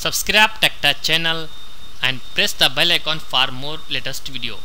Subscribe TechTouch channel and press the bell icon for more latest video.